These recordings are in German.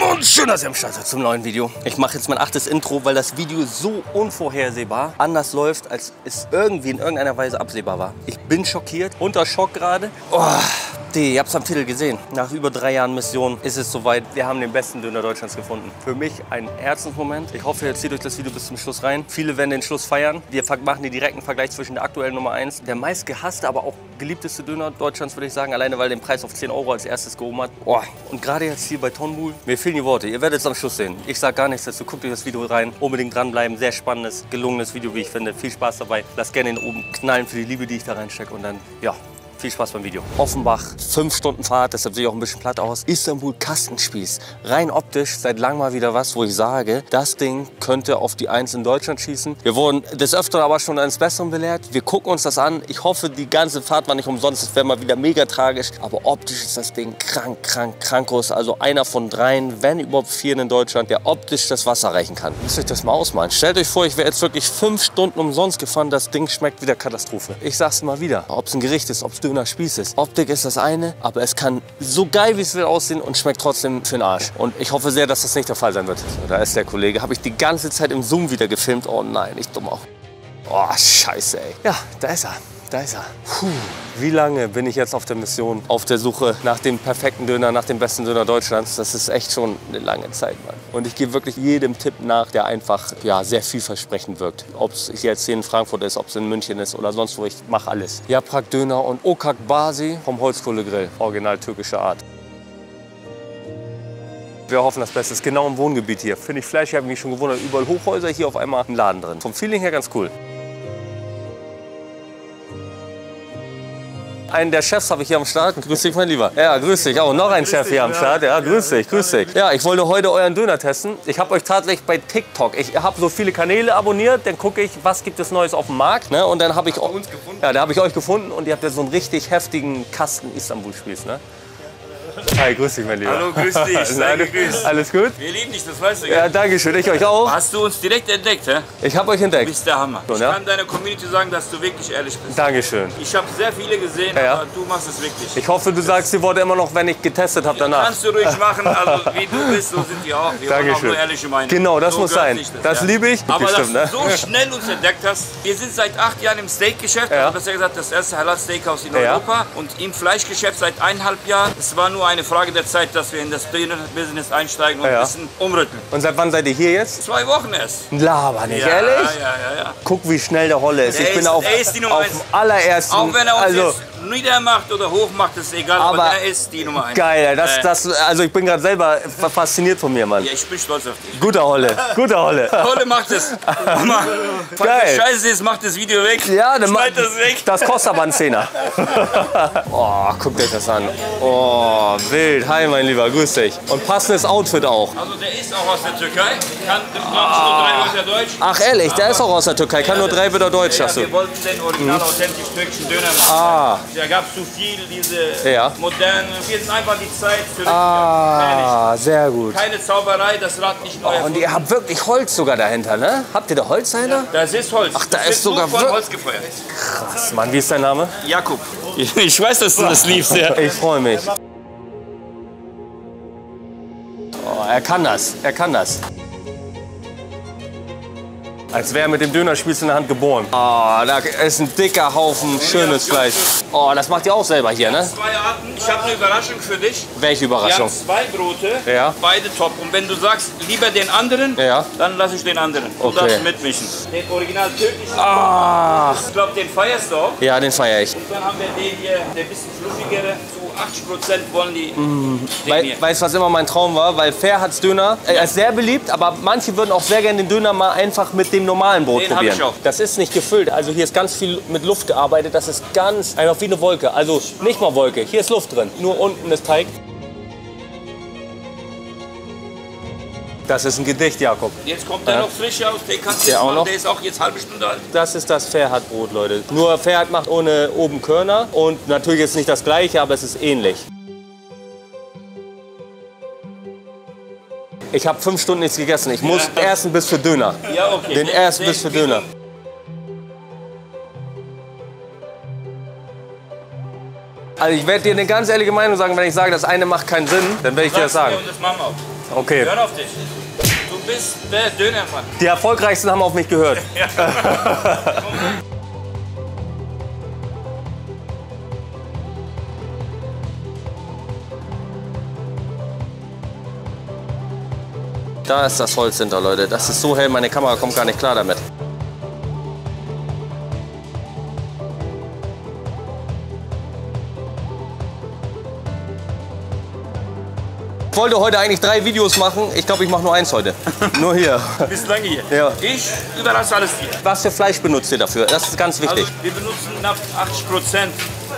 Und schön, dass ihr am Start seid zum neuen Video. Ich mache jetzt mein achtes Intro, weil das Video so unvorhersehbar anders läuft, als es irgendwie in irgendeiner Weise absehbar war. Ich bin schockiert, unter Schock gerade. Oh, die, ihr habt es am Titel gesehen. Nach über drei Jahren Mission ist es soweit. Wir haben den besten Döner Deutschlands gefunden. Für mich ein Herzensmoment. Ich hoffe, ihr zieht euch das Video bis zum Schluss rein. Viele werden den Schluss feiern. Wir machen den direkten Vergleich zwischen der aktuellen Nummer 1, der meist gehasste, aber auch geliebteste Döner Deutschlands, würde ich sagen. Alleine, weil den Preis auf 10 Euro als erstes gehoben hat. Oh. Und gerade jetzt hier bei Tonbul, mir fehlen die Worte. Ihr werdet es am Schluss sehen. Ich sage gar nichts dazu. Guckt euch das Video rein. Unbedingt dranbleiben. Sehr spannendes, gelungenes Video, wie ich finde. Viel Spaß dabei. Lasst gerne den oben knallen für die Liebe, die ich da reinstecke. Und dann, ja, viel Spaß beim Video. Offenbach, fünf Stunden Fahrt, deshalb sehe ich auch ein bisschen platt aus. Istanbul Kastenspieß. Rein optisch seit langem mal wieder was, wo ich sage, das Ding könnte auf die Eins in Deutschland schießen. Wir wurden des Öfteren aber schon eines Besseren belehrt. Wir gucken uns das an. Ich hoffe, die ganze Fahrt war nicht umsonst. Es wäre mal wieder mega tragisch. Aber optisch ist das Ding krank, krank, krankos. Also einer von dreien, wenn überhaupt vier in Deutschland, der optisch das Wasser reichen kann. Müsst euch das mal ausmalen. Stellt euch vor, ich wäre jetzt wirklich fünf Stunden umsonst gefahren. Das Ding schmeckt wieder Katastrophe. Ich sag's mal wieder. Ob es ein Gericht ist, ob es Döner Spieß ist. Optik ist das eine, aber es kann so geil wie es will aussehen und schmeckt trotzdem für den Arsch. Und ich hoffe sehr, dass das nicht der Fall sein wird. So, da ist der Kollege. Habe ich die ganze Zeit im Zoom wieder gefilmt. Oh nein, ich dumm auch. Oh, scheiße, ey. Ja, da ist er. Da ist er. Puh. Wie lange bin ich jetzt auf der Mission, auf der Suche nach dem perfekten Döner, nach dem besten Döner Deutschlands? Das ist echt schon eine lange Zeit, Mann. Und ich gebe wirklich jedem Tipp nach, der einfach ja, sehr vielversprechend wirkt. Ob es jetzt hier in Frankfurt ist, ob es in München ist oder sonst wo, ich mache alles. Yaprak Döner und Okak Basi vom Holzkohlegrill, original türkische Art. Wir hoffen das Beste. Ist genau im Wohngebiet hier. Finde ich Fleisch, ich habe mich schon gewundert. Überall Hochhäuser, hier auf einmal ein Laden drin. Vom Feeling her ganz cool. Einen der Chefs habe ich hier am Start. Grüß dich, mein Lieber. Ja, grüß dich. Auch noch ein Chef hier am Start. Ja, grüß dich, grüß dich. Ja, ich wollte heute euren Döner testen. Ich habe euch tatsächlich bei TikTok, ich habe so viele Kanäle abonniert, dann gucke ich, was gibt es Neues auf dem Markt. Ne? Und dann habe ich, ja, da habe ich euch gefunden und ihr habt ja so einen richtig heftigen Kasten Istanbul-Spiels. Ne? Hi, grüß dich, mein Lieber. Hallo, grüß dich. Sei gegrüßt. Alles gut? Wir lieben dich, das weißt du. Ja, gell? danke schön. Ich euch auch. Hast du uns direkt entdeckt, hä? Ich habe euch Du entdeckt. bist der Hammer. Ich ne? kann deiner Community sagen, dass du wirklich ehrlich bist. Dankeschön. Ich habe sehr viele gesehen, Ja, ja. aber du machst es wirklich. Ich hoffe, du sagst die Worte immer noch, wenn ich getestet habe danach. Kannst du ruhig machen, also wie du bist, so sind wir auch. Wir wollen auch Dankeschön. nur ehrliche Meinung. Genau, das so muss sein. sich Das liebe ich. Aber Bestimmt, dass ne? du so schnell uns entdeckt hast, wir sind seit acht Jahren im Steakgeschäft, Ja. also besser gesagt das erste Halal Steakhouse in Ja. Europa und im Fleischgeschäft seit eineinhalb Jahren. Es war nur eine Frage der Zeit, dass wir in das Business einsteigen und Ja. ein bisschen umrütteln. Und seit wann seid ihr hier jetzt? Zwei Wochen erst. Laber nicht, Ja, ehrlich? ja, ja, ja. Guck, wie schnell der Holle ist. Der ich bin ist- auf, Nummer auf eins. dem allerersten. Auch wenn er uns also, jetzt niedermacht oder hoch macht, ist egal, aber, Aber er ist die Nummer eins. geil. Das, Äh, das, also ich bin gerade selber fasziniert von mir, Mann. Ja, ich bin stolz auf dich. Guter Holle, guter Holle. Tolle macht es. Geil. das scheiße ist, macht das Video weg. Ja, dann Schneid ma- das weg. Das kostet aber einen Zehner. oh, guckt euch das an. Oh, wild. Hi, mein Lieber, grüß dich. Und passendes Outfit auch. Also der ist auch aus der Türkei, kann ich nur drei Wörter Deutsch. Ach, ehrlich, der ist auch aus der Türkei. Kann nur drei Wörter Deutsch, Ja, du. wir wollten den original authentisch türkischen Döner machen. Ah. Da gab es zu viel, diese Ja. modernen. Wir sind einfach die Zeit für Ah, sehr gut. Keine Zauberei, das Rad nicht neu Und erfunden. ihr habt wirklich Holz sogar dahinter, ne? Habt ihr da Holz dahinter? Das ist Holz. Ach, da das ist sogar von Holz gefeuert. Krass, Mann, wie ist dein Name? Jakob. Ich weiß, dass du das liebst, ja. Ich freue mich. Oh, er kann das, er kann das. Als wäre er mit dem Dönerspieß in der Hand geboren. Oh, da ist ein dicker Haufen schönes Fleisch. Oh, das macht ihr auch selber hier, ne? Zwei Arten. Ich habe eine Überraschung für dich. Welche Wir Überraschung. haben zwei Brote, Ja. beide top. Und wenn du sagst, lieber den anderen, Ja. dann lasse ich den anderen. Du Okay. darfst mitmischen. Den original türkischen, Ah, ich glaube, den feierst du auch. ja, den feiere ich. Und dann haben wir den hier, der bisschen fluffigere. Zu 80 Prozent wollen die den Wei weißt du, was immer mein Traum war? Weil Fairhats Döner, er ist sehr beliebt, aber manche würden auch sehr gerne den Döner mal einfach mit dem normalen Brot Den hab probieren. ich auch. Das ist nicht gefüllt, also hier ist ganz viel mit Luft gearbeitet. Das ist ganz einfach wie eine Wolke. Also nicht mal Wolke, hier ist Luft drin. Nur unten ist Teig. Das ist ein Gedicht, Jakob. Jetzt kommt der noch frisch aus, den kannst du Der auch noch? der ist auch jetzt halbe Stunde alt. Das ist das Fairhat-Brot, Leute. Nur Fairhat macht ohne oben Körner und natürlich ist nicht das gleiche, aber es ist ähnlich. Ich habe fünf Stunden nichts gegessen. Ich muss den ersten Biss für Döner. Ja, okay. Den ersten Biss für so- Also ich werde dir eine ganz ehrliche Meinung sagen, wenn ich sage, das eine macht keinen Sinn, dann werde ich dir das mir sagen. Und das machen wir auch. Okay. Hör auf dich. Bist der Dönermann. Die Erfolgreichsten haben auf mich gehört. Da ist das Holz hinter, Leute. Das ist so hell, meine Kamera kommt gar nicht klar damit. Wollte heute eigentlich drei Videos machen. Ich glaube, ich mache nur eins heute. nur hier. Bist lange hier. Ja. Ich überlasse alles dir. Was für Fleisch benutzt ihr dafür? Das ist ganz wichtig. Also, wir benutzen knapp 80 Prozent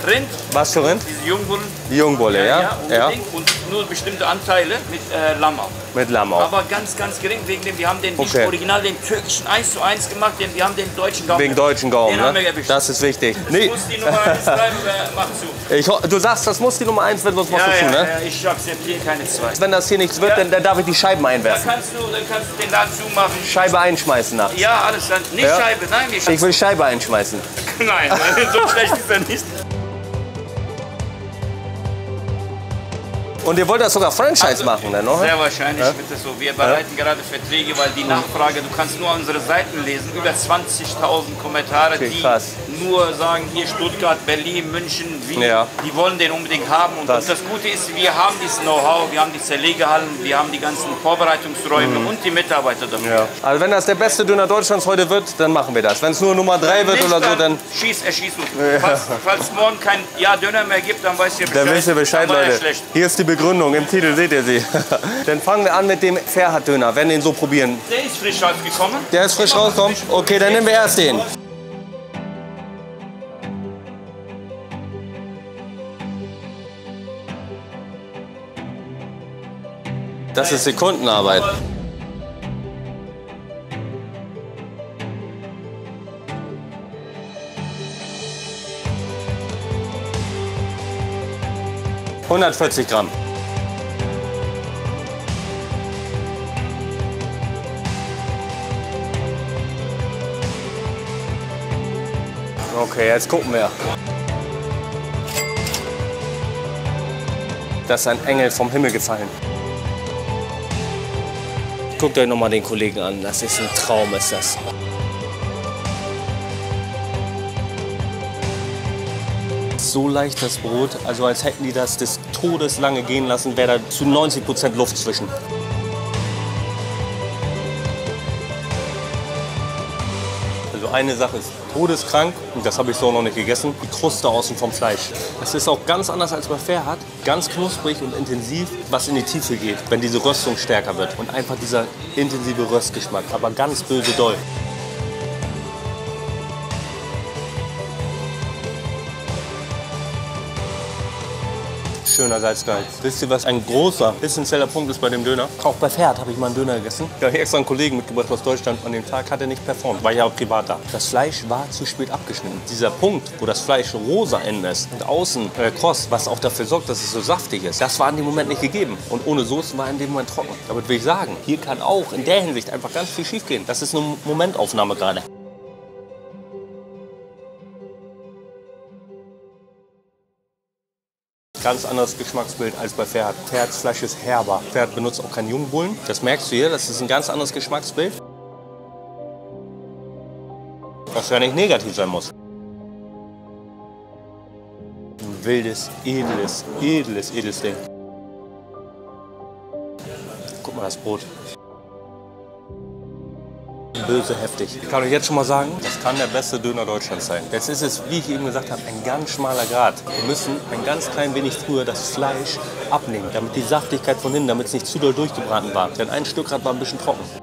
Rind, Was für Rind? diese Jungbullen. Die Jungbulle, ja? Ja. unbedingt. Und nur bestimmte Anteile mit äh, Lamm auch. Mit Lamm auch. Aber ganz, ganz gering, wegen dem, wir haben den Okay. original, den türkischen 1 zu 1 gemacht, denn wir haben den deutschen Gaumen. Wegen deutschen Gaumen, Den haben wir ne? erwischt. Das ist wichtig. Nee, Muss die Nummer 1 bleiben, äh, mach zu. ich, du sagst, das muss die Nummer eins werden, sonst machst Ja, du zu, ja, ne? ja, ich akzeptiere keine zwei. Wenn das hier nichts wird, dann, dann darf ich die Scheiben einwerfen. kannst du, dann kannst du den Laden zumachen. Scheibe einschmeißen nachts. Ja, alles dann. Nicht Ja. Scheibe, nein, Ich will Scheibe einschmeißen. Nein, so schlecht ist er nicht. Und ihr wollt das sogar Franchise machen, ne? Noch? Sehr wahrscheinlich wird es so. Wir bereiten gerade Verträge, weil die Nachfrage, du kannst nur unsere Seiten lesen, über 20.000 Kommentare, Okay, die. Nur sagen, hier Stuttgart, Berlin, München, Wien, Ja. die wollen den unbedingt haben. Und, Krass. und das Gute ist, wir haben dieses Know-how, wir haben die Zerlegehallen, wir haben die ganzen Vorbereitungsräume und die Mitarbeiter dafür. Mhm. Ja. Also wenn das der beste Döner Deutschlands heute wird, dann machen wir das. Wenn es nur Nummer drei wird Nicht oder so, dann, schieß, Erschießung. Falls, falls morgen kein Ja-Döner mehr gibt, dann weißt ihr Bescheid. dann wisst ihr Bescheid, Leute. schlecht. Hier ist die Begründung. Im Titel seht ihr sie. dann fangen wir an mit dem Ferhat-Döner. Wenn wir ihn so probieren. Der ist frisch rausgekommen. Der ist frisch rauskommt? Okay, dann nehmen wir erst den. Das ist Sekundenarbeit. Hundertvierzig Gramm. Okay, jetzt gucken wir. Das ist ein Engel vom Himmel gefallen. Guckt euch nochmal den Kollegen an. Das ist ein Traum, ist das. So leicht das Brot, also als hätten die das des Todes lange gehen lassen, wäre da zu 90 Prozent Luft zwischen. Eine Sache ist todeskrank, und das habe ich so noch nicht gegessen, die Kruste außen vom Fleisch. Es ist auch ganz anders als bei Ferhat, ganz knusprig und intensiv, was in die Tiefe geht, wenn diese Röstung stärker wird. Und einfach dieser intensive Röstgeschmack, aber ganz böse doll. Schöner Salzgehalt. Wisst ihr, was ein großer, essentieller Punkt ist bei dem Döner? Auch bei Pferd habe ich mal einen Döner gegessen. Da habe ich extra einen Kollegen mitgebracht aus Deutschland. An dem Tag hat er nicht performt, war ja auch privat da. Das Fleisch war zu spät abgeschnitten. Dieser Punkt, wo das Fleisch rosa innen ist und außen äh, kross, was auch dafür sorgt, dass es so saftig ist, das war in dem Moment nicht gegeben. Und ohne Soße war in dem Moment trocken. Damit will ich sagen, hier kann auch in der Hinsicht einfach ganz viel schief gehen. Das ist eine Momentaufnahme gerade. Ganz anderes Geschmacksbild als bei Pferd. Pferds Fleisch ist herber. Pferd benutzt auch keinen Jungbullen. Das merkst du hier, das ist ein ganz anderes Geschmacksbild. Was ja nicht negativ sein muss. Ein wildes, edles, edles, edles Ding. Guck mal das Brot. Böse heftig. Ich kann euch jetzt schon mal sagen, das kann der beste Döner Deutschlands sein. Jetzt ist es, wie ich eben gesagt habe, ein ganz schmaler Grad. Wir müssen ein ganz klein wenig früher das Fleisch abnehmen, damit die Saftigkeit von innen, damit es nicht zu doll durchgebraten war. Denn ein Stück Rad war ein bisschen trocken.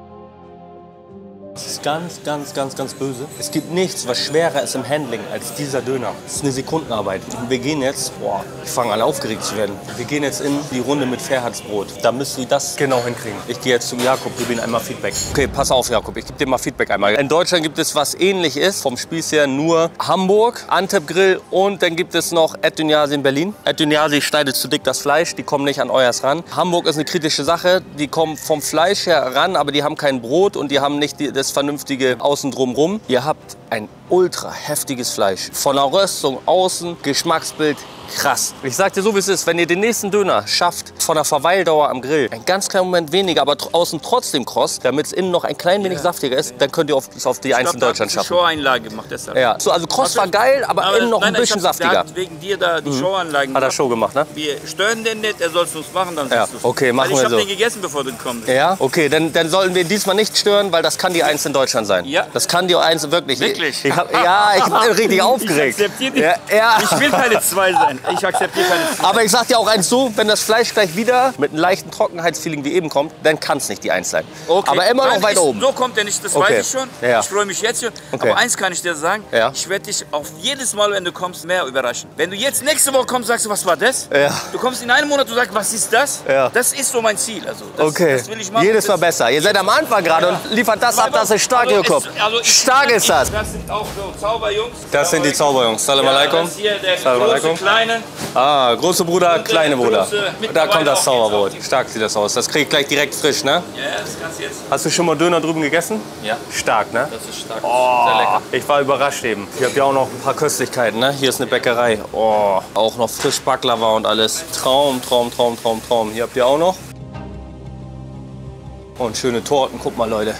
Ganz, ganz, ganz, ganz böse. Es gibt nichts, was schwerer ist im Handling als dieser Döner. Es ist eine Sekundenarbeit. Und wir gehen jetzt, boah, ich fange an aufgeregt zu werden. Wir gehen jetzt in die Runde mit Fairheitsbrot. Da müsst ihr das genau hinkriegen. Ich gehe jetzt zum Jakob, gebe ihm einmal Feedback. Okay, pass auf, Jakob, ich gebe dir mal Feedback einmal. In Deutschland gibt es was ähnlich ist, vom Spieß her nur Hamburg, Antep Grill und dann gibt es noch Ed Dünyasi in Berlin. Ed Dünyasi schneidet zu dick das Fleisch, die kommen nicht an euers ran. Hamburg ist eine kritische Sache, die kommen vom Fleisch her ran, aber die haben kein Brot und die haben nicht das vernünftige vernünftige Außen drumrum. Ihr habt ein ultra heftiges Fleisch. Von der Röstung, außen, Geschmacksbild, krass. Ich sag dir so, wie es ist, wenn ihr den nächsten Döner schafft, von der Verweildauer am Grill, ein ganz kleinen Moment weniger, aber außen trotzdem kross, damit es innen noch ein klein wenig saftiger ist, dann könnt ihr auf, es auf die Eins in Deutschland schaffen. Show-Einlage gemacht deshalb. Ja, so, also kross war geil, aber, innen noch nein, ein bisschen ich saftiger. Wegen dir da die Show-Anlagen Hat er. Show gemacht, ne? Wir stören den nicht, er soll es uns machen, dann Ja, siehst okay, machen ich wir hab so. den gegessen, bevor du gekommen bist. Ja, okay, dann, dann sollten wir diesmal nicht stören, weil das kann die Eins in Deutschland sein. Ja. Das kann die Eins wirklich. Wirklich? Ich hab, ja, ich bin richtig aufgeregt. Ich akzeptiere. Ja, ja. Ich will keine zwei sein. Ich akzeptiere keine zwei. Aber ich sag dir auch eins so, wenn das Fleisch gleich wieder mit einem leichten Trockenheitsfeeling wie eben kommt, dann kann es nicht die Eins sein. Okay. Aber immer noch Nein, weit ich, oben. So kommt er nicht, das Okay. weiß ich schon. Ja. Ich freue mich jetzt schon. Okay. Aber eins kann ich dir sagen, Ja. ich werde dich auf jedes Mal, wenn du kommst, mehr überraschen. Wenn du jetzt nächste Woche kommst, sagst du, was war das? Ja. Du kommst in einem Monat, du sagst, was ist das? Ja. Das ist so mein Ziel. Also, das, Okay, das will ich machen. jedes Mal besser. Ihr seid am Anfang gerade und liefert das ab, das ist stark, Also Jakob. es- also ich- Stark ist das. Das sind auch so Zauberjungs. Das sind die Zauberjungs. Salam Ja, alaikum. das hier der Salam große, alaikum. kleine. Ah, große Bruder, Und der kleine Bruder. Da kommt das jetzt Stark sieht das aus. Das krieg ich gleich direkt frisch, ne? Ja, das kannst du jetzt. Hast du schon mal Döner drüben gegessen? Ja. Stark, ne? Das ist stark. Oh, Sehr lecker. Ich war überrascht eben. Hier habt ihr auch noch ein paar Köstlichkeiten, ne? Hier ist eine Bäckerei. Oh, auch noch frisch Baklava und alles. Traum, Traum, Traum, Traum, Traum. Hier habt ihr auch noch. Und schöne Torten. Guck mal, Leute.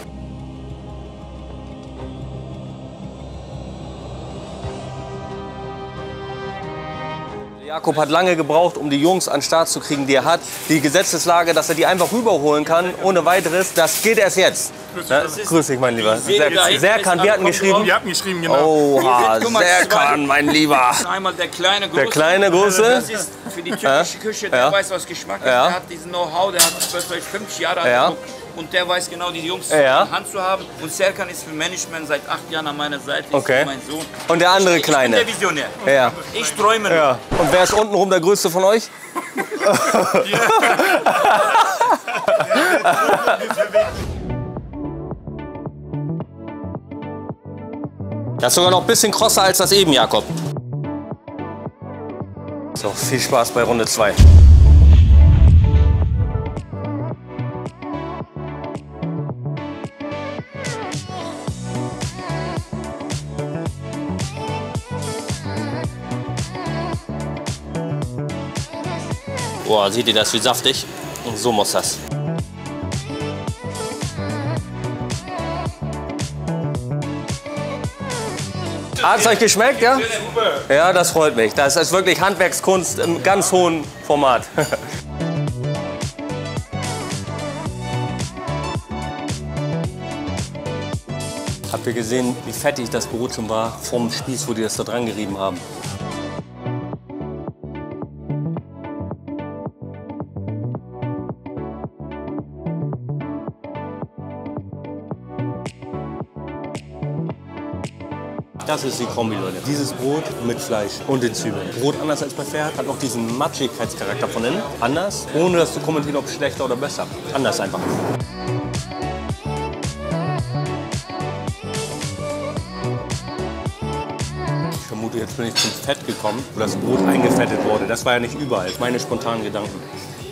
Jakob hat lange gebraucht, um die Jungs an den Start zu kriegen, die er hat. Die Gesetzeslage, dass er die einfach rüberholen kann, ohne weiteres, das geht erst jetzt. Ne? Grüß dich, mein Lieber. Serkan, ist wir hatten geschrieben. Wir hatten geschrieben, genau. Oha, Serkan, mein Lieber. Einmal der kleine große. Der kleine große? Das ist für die türkische Küche, der Ja. weiß, was Geschmack ist. Ja. Der hat diesen Know-how, der hat 12, 50 Jahre Ja. Und der weiß genau, die Jungs Ja. in der Hand zu haben. Und Serkan ist für Management seit acht Jahren an meiner Seite. Okay. mein Sohn. Und der andere Ich bin Kleine. der Visionär. Ja. Ich träume. ja. Und wer ist untenrum der Größte von euch? Das ist sogar noch ein bisschen krosser als das eben, Jakob. So, viel Spaß bei Runde 2. Boah, seht ihr das, wie saftig? Und so muss das. Hat es euch geschmeckt, ja? Ja, das freut mich. Das ist wirklich Handwerkskunst im ganz hohen Format. Habt ihr gesehen, wie fettig das Brot schon war vom Spieß, wo die das da dran gerieben haben? Das ist die Kombi, Leute. Dieses Brot mit Fleisch und den Zwiebeln. Brot anders als bei Pferd hat noch diesen Matschigkeitscharakter von innen. Anders, ohne dass du kommentieren, ob schlechter oder besser. Anders einfach. Ich vermute, jetzt bin ich zum Fett gekommen, wo das Brot eingefettet wurde. Das war ja nicht überall. Meine spontanen Gedanken.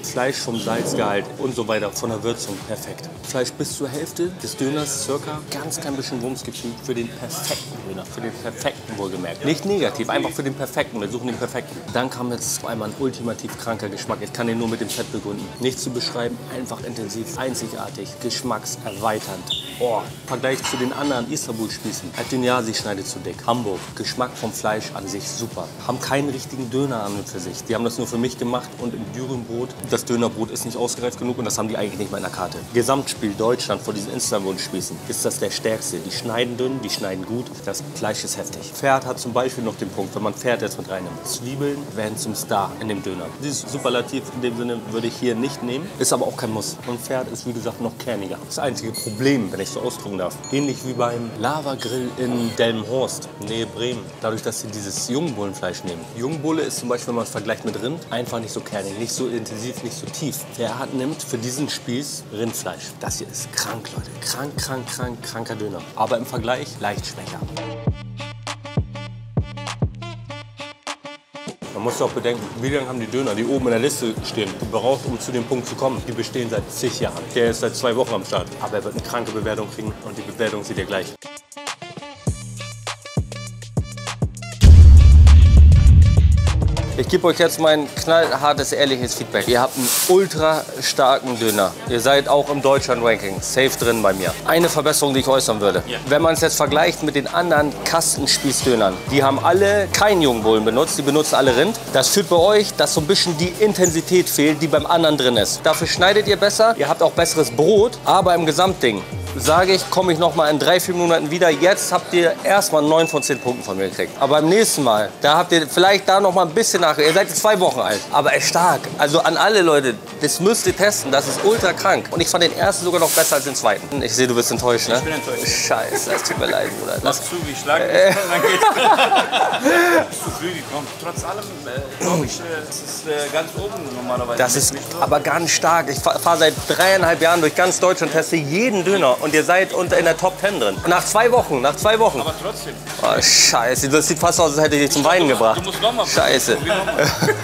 Fleisch vom Salzgehalt und so weiter, von der Würzung perfekt. Fleisch bis zur Hälfte des Döners circa, ganz klein bisschen Wumms-Gefühl für den perfekten Döner, für den perfekten wohlgemerkt. Nicht negativ, einfach für den perfekten, wir suchen den perfekten. Dann kam jetzt auf einmal ein ultimativ kranker Geschmack. Ich kann den nur mit dem Fett begründen. Nicht zu beschreiben, einfach intensiv, einzigartig, geschmackserweiternd. Oh, Vergleich zu den anderen Istanbul-Spießen. Al-Dünyasi schneidet zu dick. Hamburg, Geschmack vom Fleisch an sich super. Haben keinen richtigen Döner an und für sich. Die haben das nur für mich gemacht und im Dürrenbrot. Das Dönerbrot ist nicht ausgereift genug und das haben die eigentlich nicht mal in der Karte. Gesamtspiel Deutschland vor diesen Istanbul-Spießen ist das der stärkste. Die schneiden dünn, die schneiden gut. Das Fleisch ist heftig. Pferd hat zum Beispiel noch den Punkt, wenn man Pferd jetzt mit reinnimmt. Zwiebeln werden zum Star in dem Döner. Dieses Superlativ in dem Sinne würde ich hier nicht nehmen. Ist aber auch kein Muss. Und Pferd ist wie gesagt noch kerniger. Das einzige Problem, wenn ich so ausdrücken darf. Ähnlich wie beim Lava-Grill in Delmenhorst, Nähe Bremen. Dadurch, dass sie dieses Jungbullenfleisch nehmen. Jungbulle ist zum Beispiel, wenn man es vergleicht mit Rind, einfach nicht so kernig, nicht so intensiv, nicht so tief. Der hat nimmt für diesen Spieß Rindfleisch. Das hier ist krank, Leute. Krank, krank, krank, kranker Döner. Aber im Vergleich leicht schwächer. Man musst auch bedenken, wie lange haben die Döner, die oben in der Liste stehen, du brauchst, um zu dem Punkt zu kommen, die bestehen seit zig Jahren. Der ist seit zwei Wochen am Start. Aber er wird eine kranke Bewertung kriegen und die Bewertung seht ihr gleich. Ich gebe euch jetzt mein knallhartes, ehrliches Feedback. Ihr habt einen ultra starken Döner. Ihr seid auch im Deutschland-Ranking safe drin bei mir. Eine Verbesserung, die ich äußern würde. Ja. Wenn man es jetzt vergleicht mit den anderen Kastenspießdönern, die haben alle keinen Jungbullen benutzt, die benutzen alle Rind. Das führt bei euch, dass so ein bisschen die Intensität fehlt, die beim anderen drin ist. Dafür schneidet ihr besser, ihr habt auch besseres Brot, aber im Gesamtding sage ich, komme ich noch mal in drei, vier Monaten wieder. Jetzt habt ihr erstmal neun von zehn Punkten von mir gekriegt. Aber beim nächsten Mal, da habt ihr vielleicht da noch mal ein bisschen nach. Ihr seid jetzt zwei Wochen alt, aber echt stark. Also an alle Leute, das müsst ihr testen. Das ist ultra krank. Und ich fand den ersten sogar noch besser als den zweiten. Ich sehe, du bist enttäuscht, ne? Ich bin enttäuscht. Scheiße, das tut mir leid, Bruder. Mach Das, zu, wie ich schlage. Dann geht's. das ist zu früh gekommen. Trotz allem äh, glaube ich, äh, es ist äh, ganz oben normalerweise. das ist aber ganz stark. Ich fahre fahr seit dreieinhalb Jahren durch ganz Deutschland, teste jeden Döner und ihr seid unter in der Top 10 drin. Nach zwei Wochen, nach zwei Wochen. Aber trotzdem. Oh, scheiße, das sieht fast aus, als hätte ich dich zum Weinen gebracht. Du musst noch mal. Scheiße.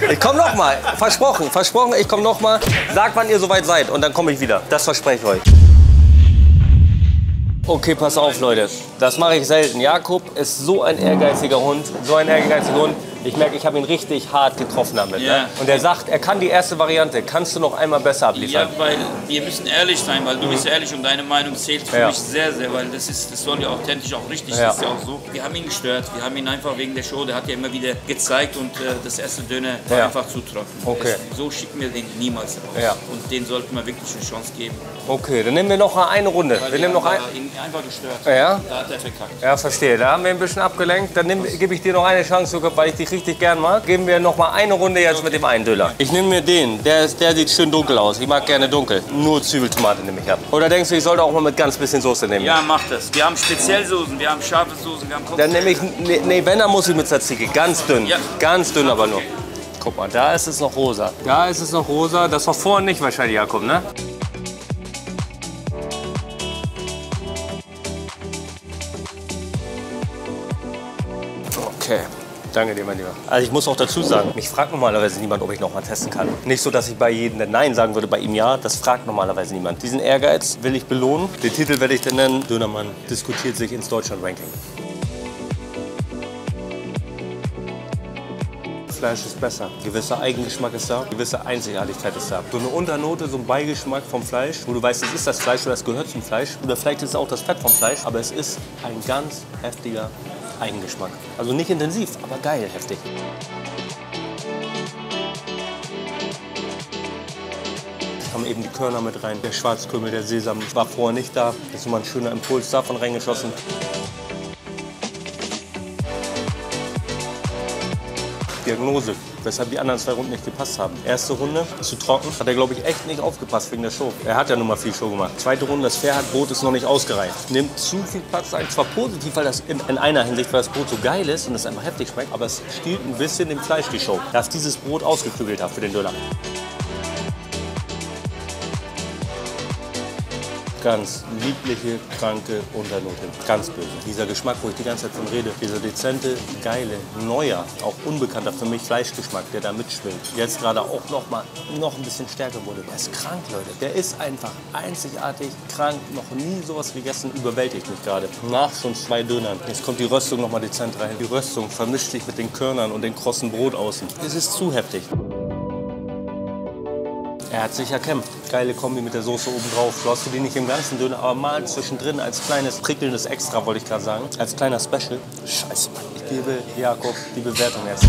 Ich komme noch mal. Versprochen, versprochen, ich komme noch mal. Sagt, wann ihr soweit seid und dann komme ich wieder. Das verspreche ich euch. Okay, pass auf, Leute. Das mache ich selten. Jakob ist so ein ehrgeiziger Hund. So ein ehrgeiziger Hund. Ich merke, ich habe ihn richtig hart getroffen damit. Ja. Ne? Und er sagt, er kann die erste Variante. Kannst du noch einmal besser Ja, abliefern? weil wir müssen ehrlich sein, weil du bist ehrlich und deine Meinung zählt für Ja. mich sehr, sehr, weil das ist, das soll ja authentisch auch richtig, Ja. das ist ja auch so. Wir haben ihn gestört, wir haben ihn einfach wegen der Show, der hat ja immer wieder gezeigt und äh, das erste Döner war Ja. einfach zu trocken. Okay. Es, so schicken wir den niemals raus. Ja. Und den sollten wir wirklich eine Chance geben. Okay, dann nehmen wir noch eine Runde. Weil Wir nehmen noch ein. ihn einfach gestört. Ja? Da hat er verkackt. Ja, verstehe. Da haben wir ein bisschen abgelenkt. Dann gebe ich dir noch eine Chance, weil ich dich richtig gern mag. Geben wir noch mal eine Runde jetzt mit dem einen Döner. Ich nehme mir den. Der, ist, der sieht schön dunkel aus. Ich mag gerne dunkel. Nur Zwiebeltomate nehme ich ab. Oder denkst du, ich sollte auch mal mit ganz bisschen Soße nehmen? Ja, mach das. Wir haben Spezialsoßen, wir haben scharfe Soßen, wir haben Dann nehme ich, nee, nee, wenn, dann muss ich mit Tzatziki. Ganz dünn. Ja. Ganz dünn aber nur. Guck mal, da ist es noch rosa. Da ist es noch rosa. Das war vorhin nicht wahrscheinlich, Jakob, ne? Okay. Danke dir, mein Lieber. Also ich muss auch dazu sagen, mich fragt normalerweise niemand, ob ich noch mal testen kann. Nicht so, dass ich bei jedem Nein sagen würde, bei ihm ja. Das fragt normalerweise niemand. Diesen Ehrgeiz will ich belohnen. Den Titel werde ich dann nennen. Dönermann diskutiert sich ins Deutschland-Ranking. Fleisch ist besser. Gewisser Eigengeschmack ist da, gewisse Einzigartigkeit ist da. So eine Unternote, so ein Beigeschmack vom Fleisch, wo du weißt, es ist das Fleisch oder es gehört zum Fleisch. Oder vielleicht ist es auch das Fett vom Fleisch, aber es ist ein ganz heftiger Eigengeschmack. Also nicht intensiv, aber geil, heftig. haben eben die Körner mit rein. Der Schwarzkümmel, der Sesam war vorher nicht da. Das ist nochmal ein schöner Impuls davon reingeschossen. Diagnose, weshalb die anderen zwei Runden nicht gepasst haben. Erste Runde, zu trocken, hat er, glaube ich, echt nicht aufgepasst wegen der Show. Er hat ja nun mal viel Show gemacht. Zweite Runde, das Fairhard-Brot ist noch nicht ausgereift. Nimmt zu viel Platz ein. Zwar positiv, weil das in, in einer Hinsicht, weil das Brot so geil ist und es einfach heftig schmeckt, aber es stiehlt ein bisschen dem Fleisch die Show. Dass dieses Brot ausgeklügelt hat für den Döner. Ganz liebliche, kranke Unternote. Ganz böse. Dieser Geschmack, wo ich die ganze Zeit von rede. Dieser dezente, geile, neuer, auch unbekannter für mich Fleischgeschmack, der da mitschwingt. Jetzt gerade auch noch mal noch ein bisschen stärker wurde. Der ist krank, Leute. Der ist einfach einzigartig, krank. Noch nie sowas gegessen. Überwältigt mich gerade. Nach schon zwei Dönern. Jetzt kommt die Röstung noch mal dezent rein. Die Röstung vermischt sich mit den Körnern und den krossen Brot außen. Es ist zu heftig. Er hat sich erkämpft. Geile Kombi mit der Soße oben drauf. Du hast du die nicht im ganzen Döner, aber mal zwischendrin als kleines prickelndes Extra, wollte ich gerade sagen. Als kleiner Special. Scheiße, Mann. Ich gebe Jakob die Bewertung jetzt.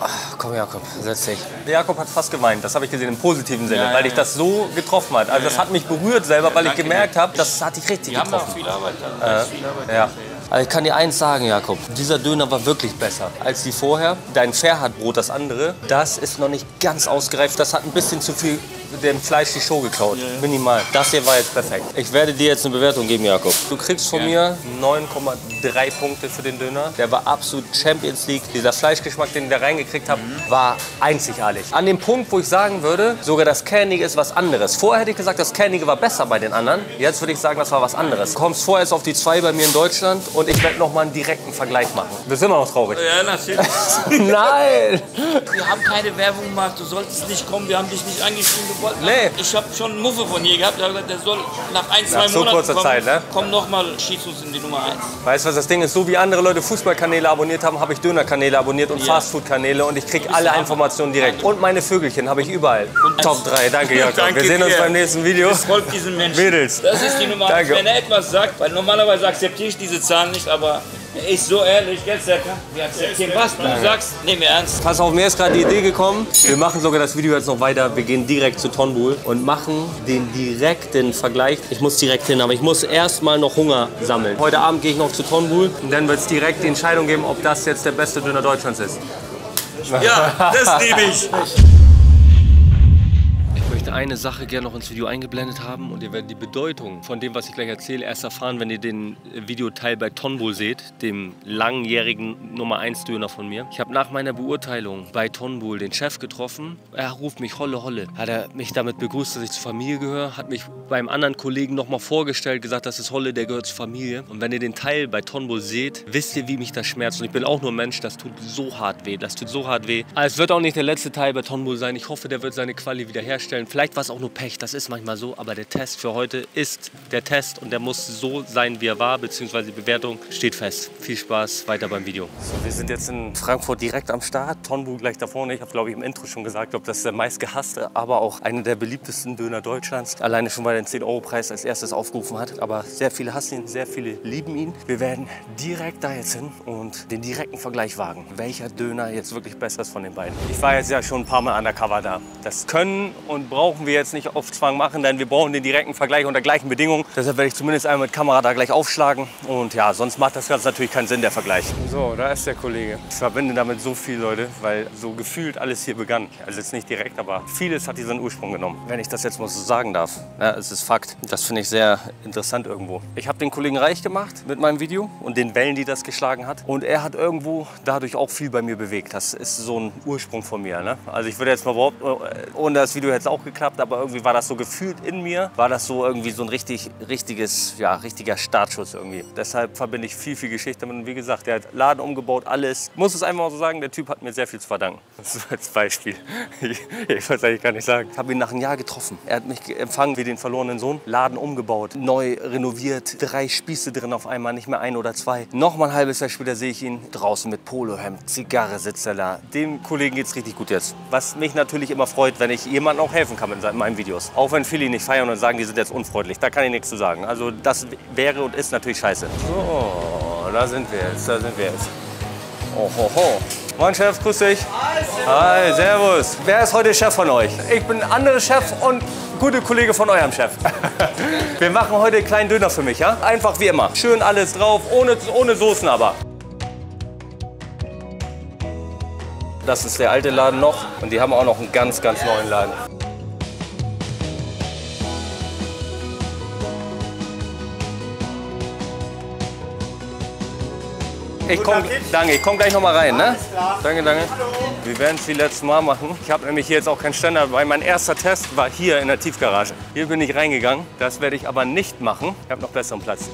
Ach, komm, Jakob, setz dich. Jakob hat fast geweint, das habe ich gesehen im positiven Sinne, Ja, ja, weil dich das so getroffen hat. Also das hat mich berührt selber, weil ich gemerkt habe, das hat dich richtig Wir haben getroffen. auch viel Arbeit. Da. Ist viel Arbeit. Ja. Also ich kann dir eins sagen, Jakob. Dieser Döner war wirklich besser als die vorher. Dein Fairhardbrot, das andere, das ist noch nicht ganz ausgereift. Das hat ein bisschen zu viel dem Fleisch die Show geklaut. Minimal. Das hier war jetzt perfekt. Ich werde dir jetzt eine Bewertung geben, Jakob. Du kriegst von mir 9,3 drei Punkte für den Döner. Der war absolut Champions League. Dieser Fleischgeschmack, den ich da reingekriegt habe, war einzigartig. An dem Punkt, wo ich sagen würde, sogar das Kernige ist was anderes. Vorher hätte ich gesagt, das Kernige war besser bei den anderen. Jetzt würde ich sagen, das war was anderes. Du kommst vorerst auf die zwei bei mir in Deutschland und ich werde noch mal einen direkten Vergleich machen. Wir sind immer noch traurig. Ja, natürlich. Nein! Wir haben keine Werbung gemacht, du solltest nicht kommen, wir haben dich nicht angeschrieben, Nee. Ich habe schon einen Muffe von hier gehabt, der hat gesagt, der soll nach ein, zwei so Monaten kurzer kommen. Zeit, ne? Komm nochmal, schieß uns in die Nummer 1. Weißt du, was das Ding ist? So wie andere Leute Fußballkanäle abonniert haben, habe ich Dönerkanäle abonniert und Ja. Fastfood-Kanäle und ich kriege alle Informationen direkt. Und meine Vögelchen habe ich überall. Top 3, danke Jakob. Danke Wir sehen uns dir. beim nächsten Video. Es folgt diesen Menschen. Mädels. Das ist die Nummer 1. Danke. Wenn er etwas sagt, weil normalerweise akzeptiere ich diese Zahlen nicht, aber ist so ehrlich, gell, Serkan? Wir akzeptieren, was du sagst, nehm mir ernst. Pass auf, mir ist gerade die Idee gekommen. Wir machen sogar das Video jetzt noch weiter. Wir gehen direkt zu Tonbul und machen den direkten Vergleich. Ich muss direkt hin, aber ich muss erst mal noch Hunger sammeln. Heute Abend gehe ich noch zu Tonbul und dann wird es direkt die Entscheidung geben, ob das jetzt der beste Döner Deutschlands ist. Ja, das liebe ich. Möchte eine Sache gerne noch ins Video eingeblendet haben und ihr werdet die Bedeutung von dem, was ich gleich erzähle, erst erfahren, wenn ihr den Videoteil bei Tonbul seht, dem langjährigen Nummer 1 Döner von mir. Ich habe nach meiner Beurteilung bei Tonbul den Chef getroffen. Er ruft mich Holle Holle. Hat er mich damit begrüßt, dass ich zur Familie gehöre, hat mich beim anderen Kollegen nochmal vorgestellt, gesagt, das ist Holle, der gehört zur Familie. Und wenn ihr den Teil bei Tonbul seht, wisst ihr, wie mich das schmerzt. Und ich bin auch nur ein Mensch, das tut so hart weh. Das tut so hart weh. Aber es wird auch nicht der letzte Teil bei Tonbul sein. Ich hoffe, der wird seine Quali wiederherstellen. Vielleicht war es auch nur Pech, das ist manchmal so. Aber der Test für heute ist der Test und der muss so sein, wie er war, beziehungsweise die Bewertung steht fest. Viel Spaß weiter beim Video. So, wir sind jetzt in Frankfurt direkt am Start. Tonbul gleich da vorne. Ich habe, glaube ich, im Intro schon gesagt, ob das ist der meistgehasste, aber auch einer der beliebtesten Döner Deutschlands. Alleine schon, weil er den 10-Euro-Preis als erstes aufgerufen hat. Aber sehr viele hassen ihn, sehr viele lieben ihn. Wir werden direkt da jetzt hin und den direkten Vergleich wagen. Welcher Döner jetzt wirklich besser ist von den beiden. Ich war jetzt ja schon ein paar Mal undercover da. Das können und brauchen wir jetzt nicht auf Zwang machen, denn wir brauchen den direkten Vergleich unter gleichen Bedingungen. Deshalb werde ich zumindest einmal mit Kamera da gleich aufschlagen. Und ja, sonst macht das Ganze natürlich keinen Sinn, der Vergleich. So, da ist der Kollege. Ich verbinde damit so viel, Leute, weil so gefühlt alles hier begann. Also jetzt nicht direkt, aber vieles hat hier seinen Ursprung genommen. Wenn ich das jetzt mal so sagen darf. Ja, es ist Fakt. Das finde ich sehr interessant irgendwo. Ich habe den Kollegen reich gemacht mit meinem Video und den Wellen, die das geschlagen hat. Und er hat irgendwo dadurch auch viel bei mir bewegt. Das ist so ein Ursprung von mir. Ne? Also ich würde jetzt mal behaupten, ohne das Video hätte es auch geklappt, aber irgendwie war das so gefühlt in mir, war das so irgendwie so ein richtig, richtiges, ja, richtiger Startschuss irgendwie. Deshalb verbinde ich viel, viel Geschichte damit. Und wie gesagt, der hat Laden umgebaut, alles. Muss es einfach mal so sagen, der Typ hat mir sehr viel zu verdanken. Das ist als Beispiel. Ich, ich weiß eigentlich gar nicht sagen. Ich habe ihn nach einem Jahr getroffen. Er hat mich empfangen wie den verlorenen Sohn. Laden umgebaut, neu renoviert, drei Spieße drin auf einmal, nicht mehr ein oder zwei. Noch mal ein halbes Jahr später sehe ich ihn draußen mit Polohemd, Zigarre sitzt er da. Dem Kollegen geht's richtig gut jetzt. Was mich natürlich immer freut, wenn ich jemandem auch helfen kann mit meinen Videos. Auch wenn viele nicht feiern und sagen, die sind jetzt unfreundlich. Da kann ich nichts zu sagen. Also das wäre und ist natürlich scheiße. So, da sind wir jetzt, da sind wir jetzt. Oh, ho, ho. Moin Chef, grüß dich. Hi, servus. Wer ist heute Chef von euch? Ich bin ein anderer Chef und gute Kollege von eurem Chef. Wir machen heute einen kleinen Döner für mich, ja? Einfach wie immer. Schön alles drauf, ohne, ohne Soßen aber. Das ist der alte Laden noch und die haben auch noch einen ganz, ganz neuen Laden. Ich komm, danke, ich komme gleich noch mal rein, ne? Danke, danke. Wir werden es wie letztes Mal machen. Ich habe nämlich hier jetzt auch keinen Ständer, weil mein erster Test war hier in der Tiefgarage. Hier bin ich reingegangen. Das werde ich aber nicht machen. Ich habe noch besseren Platz.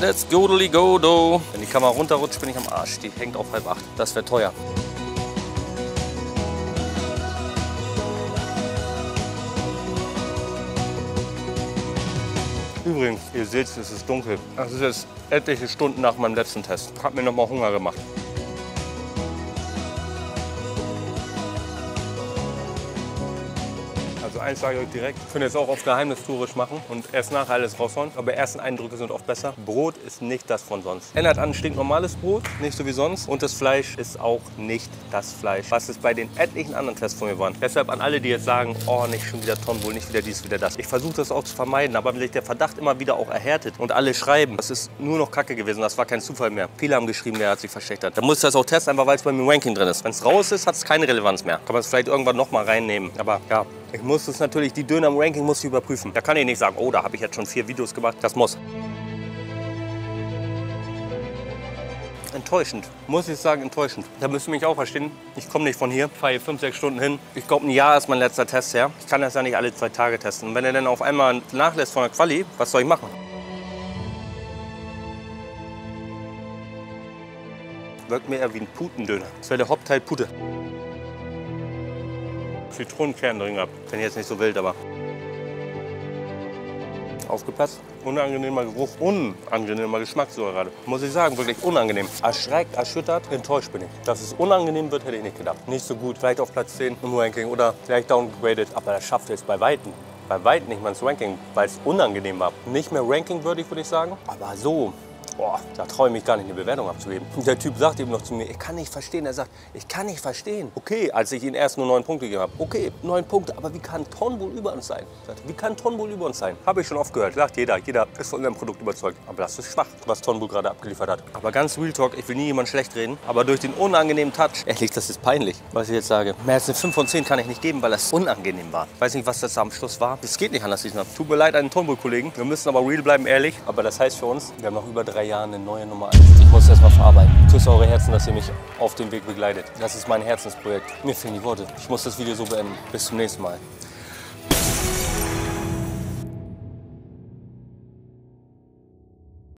Let's go, do. Wenn die Kamera runterrutscht, bin ich am Arsch. Die hängt auf halb acht. Das wäre teuer. Übrigens, ihr seht, es ist dunkel. Das ist jetzt etliche Stunden nach meinem letzten Test. Hat mir noch mal Hunger gemacht. Eins sage ich euch direkt, ich könnte jetzt auch auf geheimnistourisch machen und erst nachher alles raushauen. Aber ersten Eindrücke sind oft besser. Brot ist nicht das von sonst. Erinnert an stinknormales Brot, nicht so wie sonst. Und das Fleisch ist auch nicht das Fleisch, was es bei den etlichen anderen Tests von mir waren. Deshalb an alle, die jetzt sagen, oh, nicht schon wieder Tonbull, nicht wieder dies, wieder das. Ich versuche das auch zu vermeiden, aber wenn sich der Verdacht immer wieder auch erhärtet und alle schreiben, das ist nur noch Kacke gewesen, das war kein Zufall mehr. Viele haben geschrieben, der hat sich verschlechtert. Dann muss ich das auch testen, einfach weil es bei mir im Ranking drin ist. Wenn es raus ist, hat es keine Relevanz mehr. Kann man es vielleicht irgendwann noch mal reinnehmen. Aber ja, Ich muss es natürlich, die Döner im Ranking muss ich überprüfen. Da kann ich nicht sagen, oh, da habe ich jetzt schon vier Videos gemacht. Das muss. Enttäuschend, muss ich sagen, enttäuschend. Da müsst ihr mich auch verstehen. Ich komme nicht von hier, fahre hier fünf, sechs Stunden hin. Ich glaube, ein Jahr ist mein letzter Test her. Ich kann das ja nicht alle zwei Tage testen. Und wenn er dann auf einmal nachlässt von der Quali, was soll ich machen? Wirkt mir eher wie ein Putendöner. Das wäre der Hauptteil Pute. Zitronenkern drin gehabt. Bin jetzt nicht so wild, aber aufgepasst. Unangenehmer Geruch, unangenehmer Geschmack sogar gerade. Muss ich sagen, wirklich unangenehm. Erschreckt, erschüttert, enttäuscht bin ich. Dass es unangenehm wird, hätte ich nicht gedacht. Nicht so gut, vielleicht auf Platz 10 im Ranking oder vielleicht downgraded. Aber das schafft es bei Weitem. Bei weitem nicht mal ins Ranking, weil es unangenehm war. Nicht mehr rankingwürdig, würde ich sagen. Aber so, Boah, da traue ich mich gar nicht, eine Bewertung abzugeben. Und der Typ sagt eben noch zu mir, ich kann nicht verstehen. Er sagt, ich kann nicht verstehen. Okay, als ich ihn erst nur neun Punkte gegeben habe. Okay, neun Punkte, aber wie kann Tonbull über uns sein? Sagt, wie kann Tonbull über uns sein? Habe ich schon oft gehört. Sagt jeder, jeder ist von unserem Produkt überzeugt. Aber das ist schwach, was Tonbull gerade abgeliefert hat. Aber ganz Real Talk, ich will nie jemand schlecht reden. Aber durch den unangenehmen Touch, ehrlich, das ist peinlich, was ich jetzt sage. Mehr als eine 5 von 10 kann ich nicht geben, weil das unangenehm war. Weiß nicht, was das am Schluss war. Es geht nicht anders. Tut mir leid an den Tonbull-Kollegen. Wir müssen aber real bleiben, ehrlich. Aber das heißt für uns, wir haben noch über drei Jahre eine neue Nummer ich muss erst mal verarbeiten. Küsse eure Herzen, dass ihr mich auf dem Weg begleitet. Das ist mein Herzensprojekt. Mir fehlen die Worte. Ich muss das Video so beenden. Bis zum nächsten Mal.